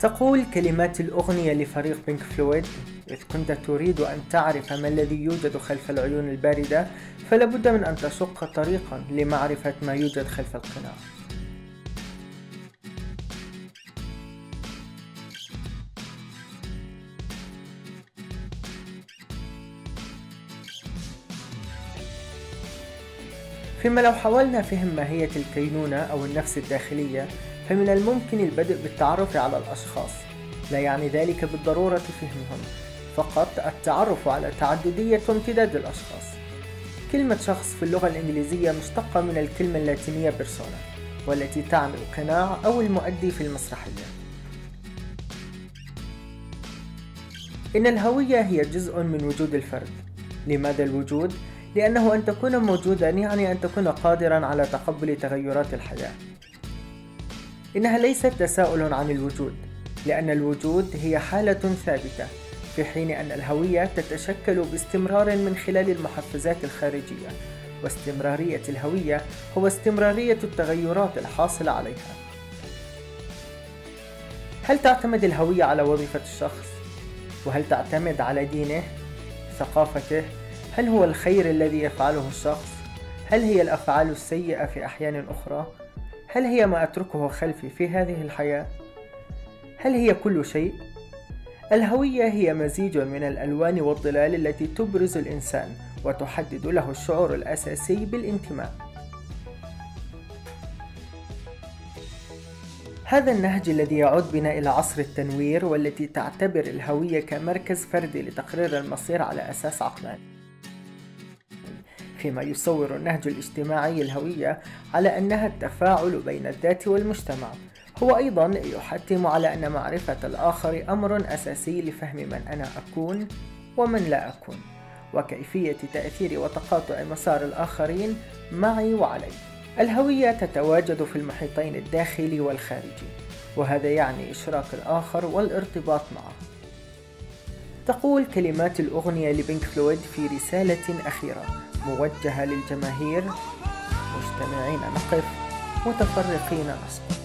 تقول كلمات الأغنية لفريق بينك فلويد إذ كنت تريد أن تعرف ما الذي يوجد خلف العيون الباردة فلابد من أن تشق طريقا لمعرفة ما يوجد خلف القناع فيما لو حاولنا فهم ماهية الكينونة أو النفس الداخلية فمن الممكن البدء بالتعرف على الأشخاص لا يعني ذلك بالضرورة فهمهم. فقط التعرف على تعددية امتداد الأشخاص. كلمة شخص في اللغة الإنجليزية مشتقة من الكلمة اللاتينية بيرسونا والتي تعني القناع أو المؤدي في المسرحية. إن الهوية هي جزء من وجود الفرد. لماذا الوجود؟ لأنه أن تكون موجودا يعني أن تكون قادرا على تقبل تغيرات الحياة. إنها ليست تساؤل عن الوجود لأن الوجود هي حالة ثابتة في حين أن الهوية تتشكل باستمرار من خلال المحفزات الخارجية واستمرارية الهوية هو استمرارية التغيرات الحاصلة عليها هل تعتمد الهوية على وظيفة الشخص؟ وهل تعتمد على دينه؟ ثقافته؟ هل هو الخير الذي يفعله الشخص؟ هل هي الأفعال السيئة في أحيان أخرى؟ هل هي ما أتركه خلفي في هذه الحياة؟ هل هي كل شيء؟ الهوية هي مزيج من الألوان والظلال التي تبرز الإنسان وتحدد له الشعور الأساسي بالانتماء. هذا النهج الذي يعود بنا إلى عصر التنوير والتي تعتبر الهوية كمركز فردي لتقرير المصير على أساس عقلاني. فيما يصور النهج الاجتماعي الهوية على أنها التفاعل بين الذات والمجتمع. هو أيضا يحتم على أن معرفة الآخر أمر أساسي لفهم من أنا أكون ومن لا أكون وكيفية تأثير وتقاطع مسار الآخرين معي وعلي. الهوية تتواجد في المحيطين الداخلي والخارجي وهذا يعني إشراك الآخر والارتباط معه. تقول كلمات الأغنية لبينك فلويد في رسالة أخيرة موجهة للجماهير. مجتمعين نقف. متفرقين نسقط